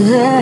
Ugh!